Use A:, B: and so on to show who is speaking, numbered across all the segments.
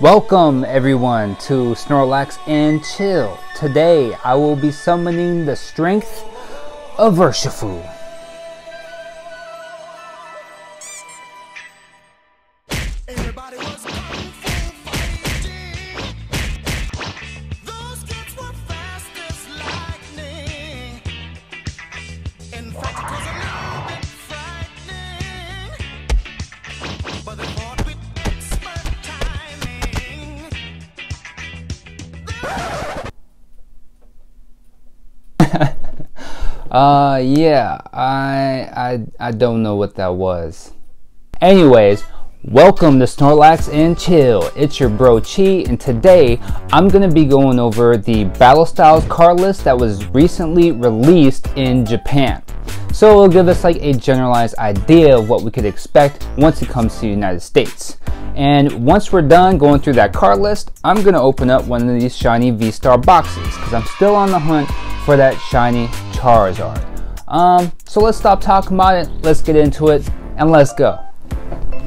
A: Welcome everyone to Snorlax and Chill. Today I will be summoning the strength of Urshifu. uh, yeah, I, I, I don't know what that was. Anyways, welcome to Snorlax and Chill. It's your bro Chi, and today I'm gonna be going over the Battle Styles card list that was recently released in Japan. So it'll give us like a generalized idea of what we could expect once it comes to the United States. And once we're done going through that card list, I'm gonna open up one of these shiny V-Star boxes because I'm still on the hunt for that shiny Charizard. Um, so let's stop talking about it, let's get into it, and let's go.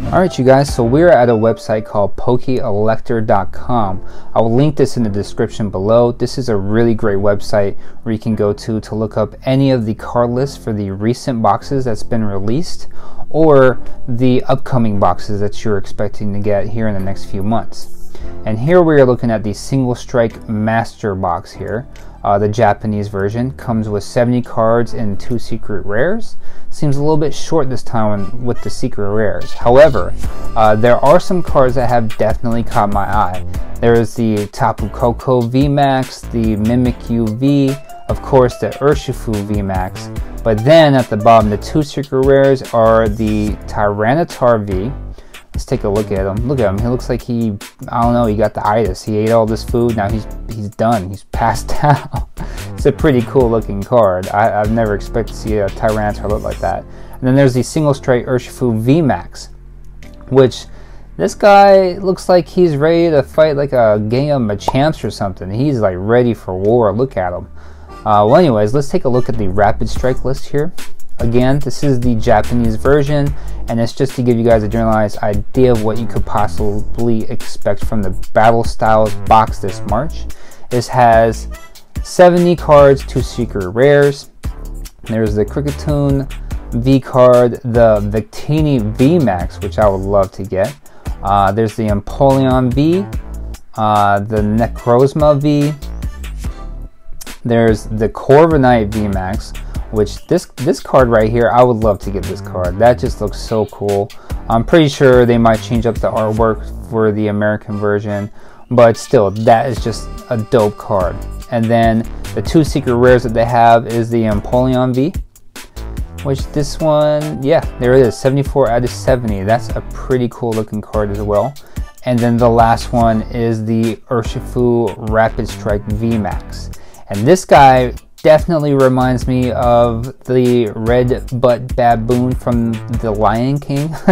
A: Alright you guys, so we're at a website called Pokellector.com. I will link this in the description below. This is a really great website where you can go to to look up any of the card lists for the recent boxes that's been released or the upcoming boxes that you're expecting to get here in the next few months. And here we are looking at the single strike master box here. Uh, the Japanese version comes with 70 cards and two secret rares. Seems a little bit short this time with the secret rares. However, uh, there are some cards that have definitely caught my eye. There is the Tapu Koko VMAX, the Mimikyu V, of course the Urshifu VMAX, but then at the bottom the two secret rares are the Tyranitar V, Let's take a look at him. Look at him. He looks like he, I don't know, he got the itis. He ate all this food. Now he's he's done. He's passed out. it's a pretty cool looking card. I, have never expected to see a Tyranitar look like that. And then there's the single strike Urshifu VMAX, which this guy looks like he's ready to fight like a game of champs or something. He's like ready for war. Look at him. Uh, well, anyways, let's take a look at the rapid strike list here. Again, this is the Japanese version, and it's just to give you guys a generalized idea of what you could possibly expect from the Battle Styles box this March. This has 70 cards, two secret rares. There's the Kricketune V card, the Victini V Max, which I would love to get. Uh, there's the Empoleon V, uh, the Necrozma V. There's the Corviknight V Max, which this this card right here I would love to get this card. That just looks so cool. I'm pretty sure they might change up the artwork for the American version but still that is just a dope card. And then the two secret rares that they have is the Empoleon V which this one yeah there it is 74 out of 70 that's a pretty cool looking card as well. And then the last one is the Urshifu Rapid Strike VMAX and this guy definitely reminds me of the red butt baboon from The Lion King.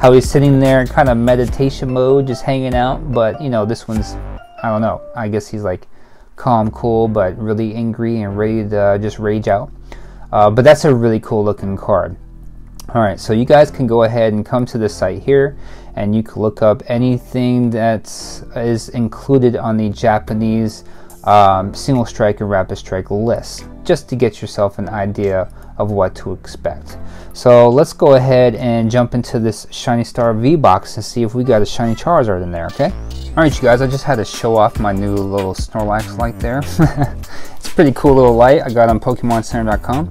A: How he's sitting there in kind of meditation mode, just hanging out. But you know, this one's, I don't know, I guess he's like calm, cool, but really angry and ready to uh, just rage out. Uh, but that's a really cool looking card. Alright, so you guys can go ahead and come to the site here and you can look up anything that is is included on the Japanese um, single strike and rapid strike list just to get yourself an idea of what to expect. So let's go ahead and jump into this Shiny Star V box and see if we got a Shiny Charizard in there, okay? Alright you guys, I just had to show off my new little Snorlax light there. it's a pretty cool little light I got on PokemonCenter.com.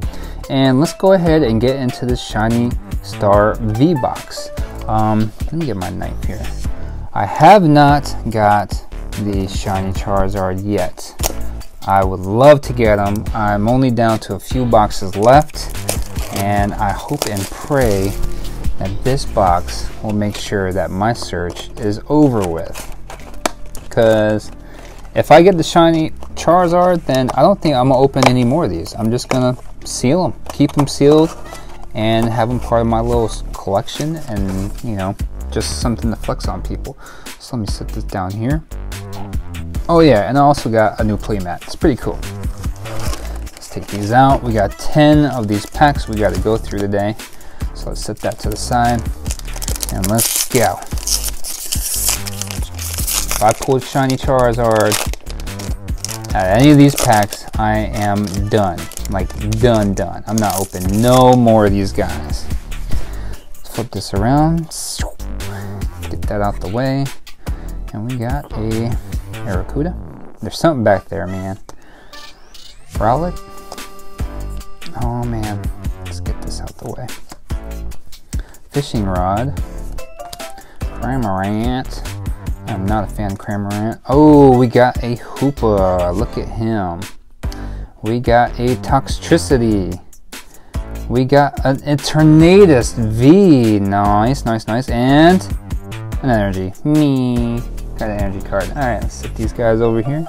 A: And let's go ahead and get into this Shiny Star V box. Um, let me get my knife here. I have not got the shiny Charizard yet. I would love to get them. I'm only down to a few boxes left and I hope and pray that this box will make sure that my search is over with. Because if I get the shiny Charizard, then I don't think I'm going to open any more of these. I'm just going to seal them, keep them sealed, and have them part of my little collection and, you know, just something to flex on people. So let me set this down here. Oh yeah, and I also got a new playmat. It's pretty cool. Let's take these out. We got 10 of these packs we got to go through today. So let's set that to the side and let's go. If I pull shiny Charizard at any of these packs, I am done. Like, done, done. I'm not open no more of these guys. Let's flip this around. Get that out the way. And we got a Arrokuda. There's something back there, man. Rowlet. Oh, man. Let's get this out the way. Fishing Rod. Cramorant. I'm not a fan of Cramorant. Oh, we got a Hoopa. Look at him. We got a Toxtricity. We got an Eternatus V. Nice, nice, nice. And an energy. Me. Got an energy card. Alright, let's set these guys over here.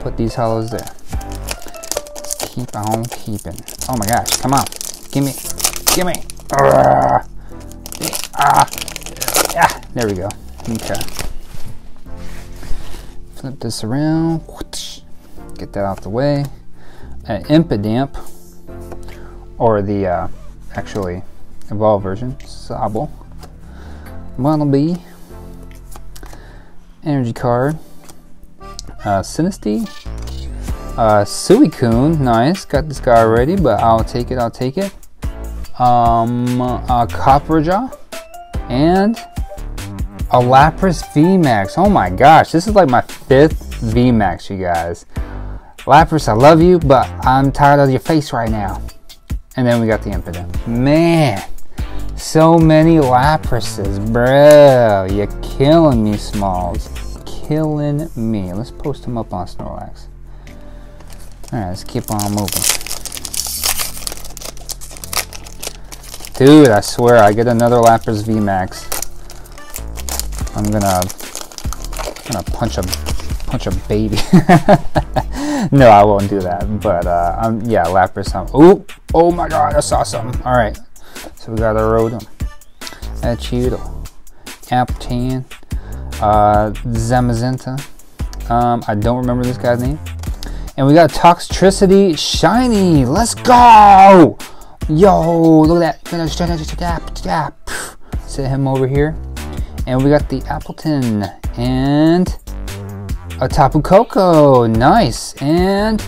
A: Put these hollows there. Let's keep on keeping. Oh my gosh, come on. Gimme. Gimme. Ah. Ah. Yeah, there we go. Okay. Flip this around. Get that out of the way. An Impidimp, or the uh, actually evolved version, Sobble. Bunnelby. Energy card. Uh, Sinistea. Uh, Suicune, nice. Got this guy already, but I'll take it, I'll take it. Um, uh, Copperajah. And a Lapras VMAX. Oh my gosh, this is like my fifth VMAX, you guys. Lapras, I love you, but I'm tired of your face right now. And then we got the Impidimp. Man, so many Laprases, bro. You're killing me, Smalls. Killing me. Let's post them up on Snorlax. Alright, let's keep on moving. Dude, I swear, I get another Lapras VMAX. I'm gonna, I'm gonna punch a, punch a baby. no, I won't do that. But uh, um, yeah, Lapras. Oh, oh my God, I saw something. All right, so we got a Rotom, a Cheeto, Aptan, uh, Zamazenta. Um, I don't remember this guy's name. And we got Toxtricity Shiny. Let's go! Yo, look at that. Set him over here. And we got the Appletun and a Tapu Koko. Nice. And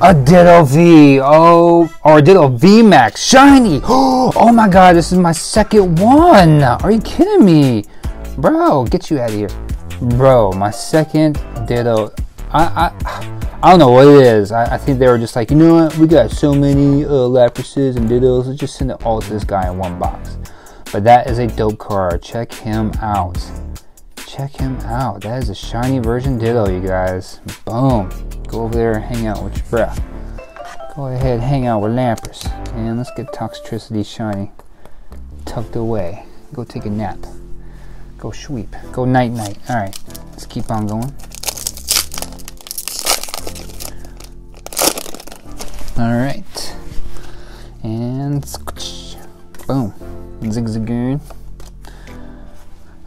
A: a Ditto V. Oh, or a Ditto V Max. Shiny. Oh my god, this is my second one. Are you kidding me? Bro, get you out of here. Bro, my second Ditto. I, I, I don't know what it is. I, I, think they were just like, you know what? We got so many uh, and Dittos. Let's just send it all to this guy in one box. But that is a dope card. Check him out. Check him out. That is a shiny version Ditto, you guys. Boom. Go over there and hang out with your bruh. Go ahead, hang out with Lapras. And let's get Toxtricity shiny. Tucked away. Go take a nap. Go sweep. Go night night. Alright. Let's keep on going. Alright. And boom. Zigzagoon,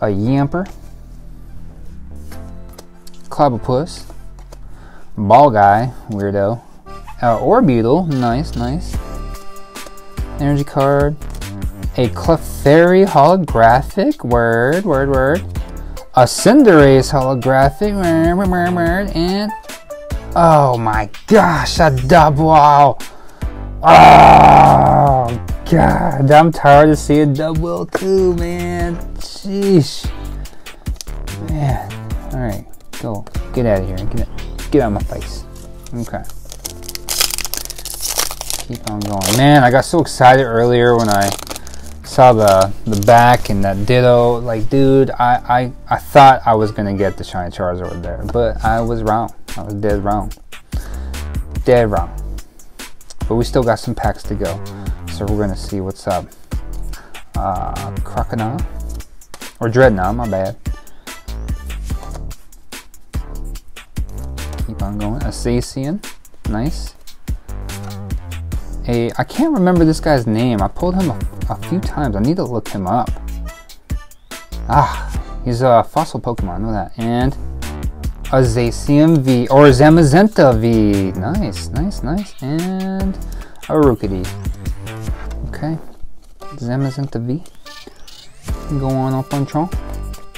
A: a Yamper, Clobbopus, Ball Guy, weirdo, uh, Orbeetle, nice, nice, Energy card, a Clefairy holographic, word, word, word, a Cinderace holographic, word, word, word, and oh my gosh, a Dubwool, wow. oh God, I'm tired of seeing Dubwool too, man. Sheesh. Man. Alright, go. Get out of here. Get, get out of my face. Okay. Keep on going. Man, I got so excited earlier when I saw the the back and that ditto. Like, dude, I, I, I thought I was going to get the Shiny Charizard there, but I was wrong. I was dead wrong. Dead wrong. But we still got some packs to go so we're gonna see what's up. Uh, Crocodile or Dreadnought, my bad. On going. A Zacian, nice. A, I can't remember this guy's name. I pulled him a, a few times. I need to look him up. Ah, he's a fossil Pokemon. I know that. And a Zacian V or Zamazenta V. Nice, nice, nice. And a Rookidee. Okay. Zamazenta V. Go on up on Tron.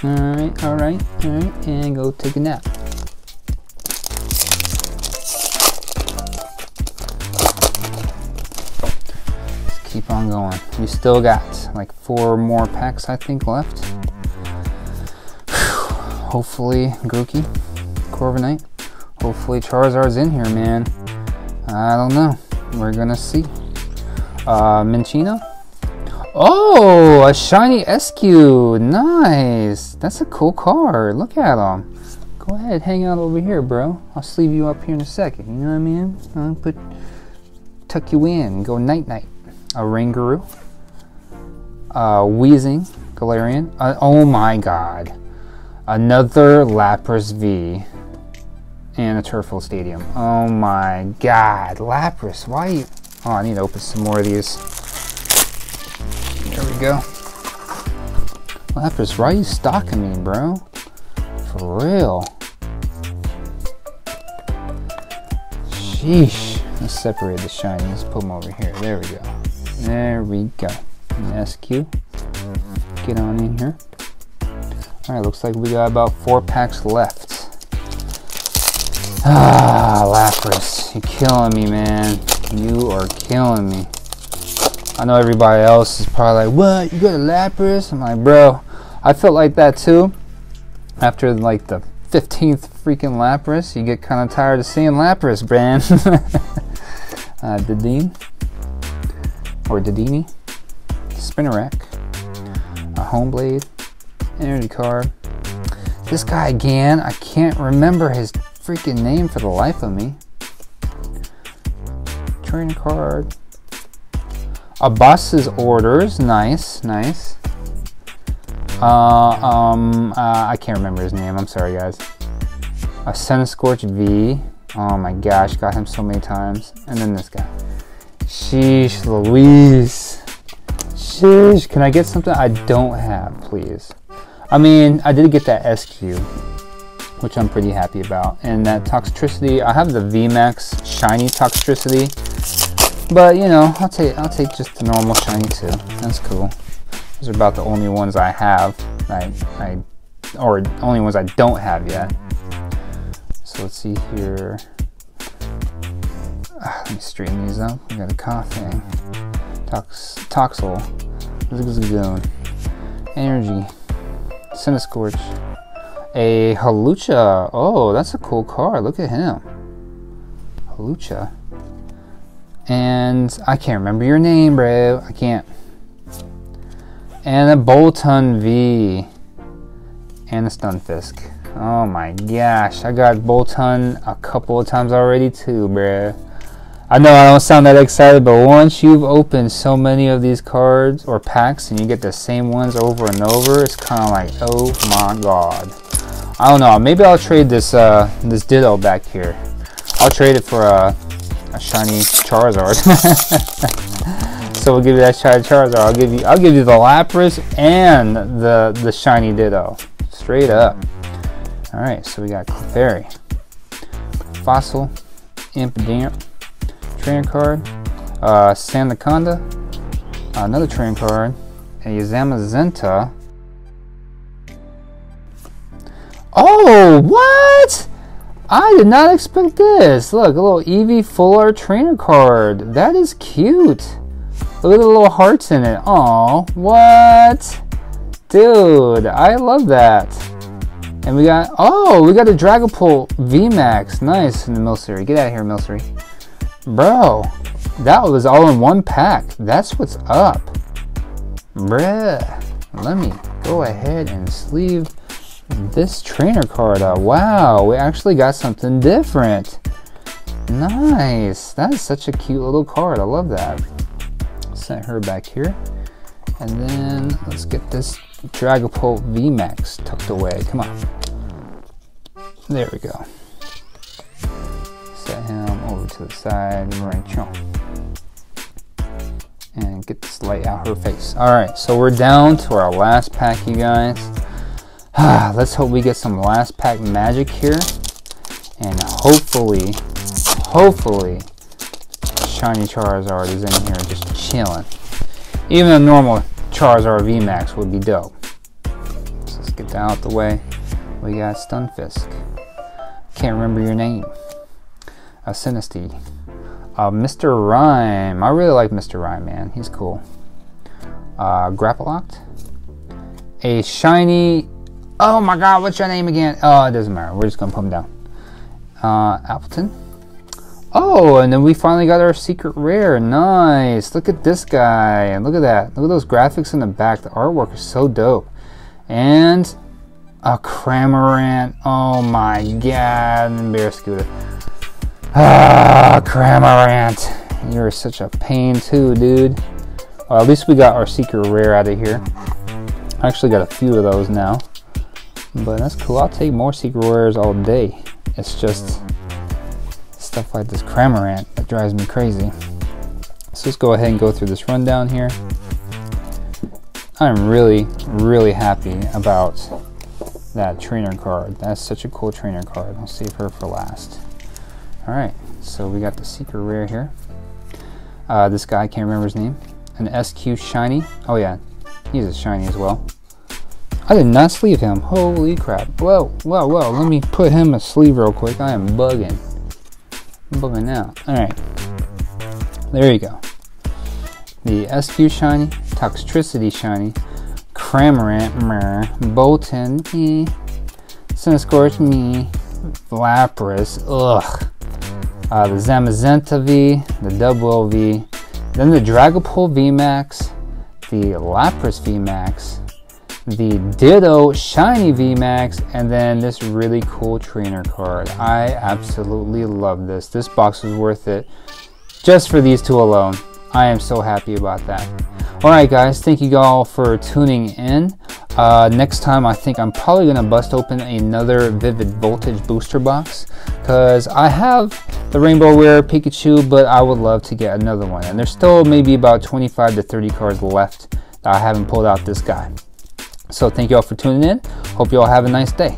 A: Alright, alright, alright, and go take a nap. Keep on going. We still got like four more packs, I think, left. Hopefully, Grookey, Corviknight. Hopefully, Charizard's in here, man. I don't know. We're gonna see. Uh, Minccino. Oh, a shiny Eiscue. Nice. That's a cool card. Look at him. Go ahead, hang out over here, bro. I'll sleeve you up here in a second. You know what I mean? I'll put tuck you in. Go night night. A Ringaroo. Uh, Wheezing. Galarian. Oh my god. Another Lapras V. And a Turffield Stadium. Oh my god. Lapras, why you... Oh, I need to open some more of these. There we go. Lapras, why are you stalking me, bro? For real. Sheesh. Let's separate the shiny. Let's put them over here. There we go. There we go. Eiscue. Get on in here. Alright, looks like we got about four packs left. Ah, Lapras. You're killing me, man. You are killing me. I know everybody else is probably like, what? You got a Lapras? I'm like, bro, I felt like that too. After like the 15th freaking Lapras, you get kind of tired of seeing Lapras, man. uh, Dedenne. Or Dedenne. Spinarak. A Homeblade. Energy card. This guy again, I can't remember his freaking name for the life of me. Training card. A Boss's Orders. Nice, nice. Uh, um, uh, I can't remember his name. I'm sorry, guys. A Centiskorch V. Oh my gosh, got him so many times. And then this guy. Sheesh, Louise. Sheesh. Can I get something I don't have, please? I mean, I did get that Eiscue, which I'm pretty happy about. And that Toxtricity, I have the VMAX Shiny Toxtricity. But you know, I'll take I'll take just the normal shiny too. That's cool. Those are about the only ones I have. I I or only ones I don't have yet. So let's see here. Let me straighten these up. We got a Koffing, Tox Toxel, Zigzagoon, Energy, Centiskorch, a Hawlucha. Oh, that's a cool card. Look at him. Hawlucha. And I can't remember your name, bro. I can't. And a Boltund V. And a Stunfisk. Oh my gosh. I got Boltund a couple of times already too, bro. I know I don't sound that excited, but once you've opened so many of these cards or packs and you get the same ones over and over, it's kind of like, oh my god. I don't know. Maybe I'll trade this uh, this Ditto back here. I'll trade it for a a shiny Charizard. so we'll give you that shiny Charizard. I'll give you I'll give you the Lapras and the the shiny Ditto. Straight up. Alright, so we got Clefairy. Fossil, Impidimp, Trainer card, uh, Sandaconda, another Trainer card, a Zamazenta. Oh, what? I did not expect this. Look, a little Eevee Full Art Trainer card. That is cute. Look at the little hearts in it. Oh, what? Dude, I love that. And we got, oh, we got a Dragapult VMAX. Nice in the Milcery. Get out of here, Milcery. Bro, that was all in one pack. That's what's up. Bruh. Let me go ahead and sleeve this trainer card out. Wow, we actually got something different. Nice. That is such a cute little card. I love that. Set her back here. And then let's get this Dragapult VMAX tucked away. Come on. There we go. Set him to the side. And get this light out her face. All right, so we're down to our last pack, you guys. Let's hope we get some last pack magic here. And hopefully, hopefully, Shiny Charizard is in here just chilling. Even a normal Charizard VMAX would be dope. So let's get get that out the way. We got Stunfisk. Can't remember your name. A Sinistea. Uh, Mr. Rime. I really like Mr. Rime, man. He's cool. Uh, Grapploct. A shiny. Oh my god, what's your name again? Oh, it doesn't matter. We're just gonna put him down. Uh, Appletun. Oh, and then we finally got our secret rare. Nice. Look at this guy. And look at that. Look at those graphics in the back. The artwork is so dope. And a Cramorant. Oh my god. And Barraskewda. Ah, Cramorant. You're such a pain too, dude. Well, at least we got our secret rare out of here. I actually got a few of those now. But that's cool. I'll take more secret rares all day. It's just stuff like this Cramorant that drives me crazy. So let's go ahead and go through this rundown here. I'm really, really happy about that trainer card. That's such a cool trainer card. I'll save her for last. All right, so we got the secret rare here. Uh, this guy, I can't remember his name. An Eiscue Shiny. Oh yeah, he's a Shiny as well. I did not sleeve him. Holy crap. Whoa, whoa, whoa. Let me put him a sleeve real quick. I am bugging. I'm bugging out. Alright. There you go. The Eiscue Shiny, Toxtricity Shiny, Cramorant, Mer, Boltund, eh, Centiskorch, me, Lapras, ugh. Uh, the Zamazenta V, the Dubwool V, then the Dragapult VMAX, the Lapras VMAX, the Ditto Shiny VMAX, and then this really cool trainer card. I absolutely love this. This box was worth it just for these two alone. I am so happy about that. Alright guys, thank you all for tuning in. Uh, next time I think I'm probably going to bust open another Vivid Voltage booster box because I have the Rainbow Rare Pikachu but I would love to get another one and there's still maybe about 25 to 30 cards left that I haven't pulled out this guy. So thank you all for tuning in. Hope you all have a nice day.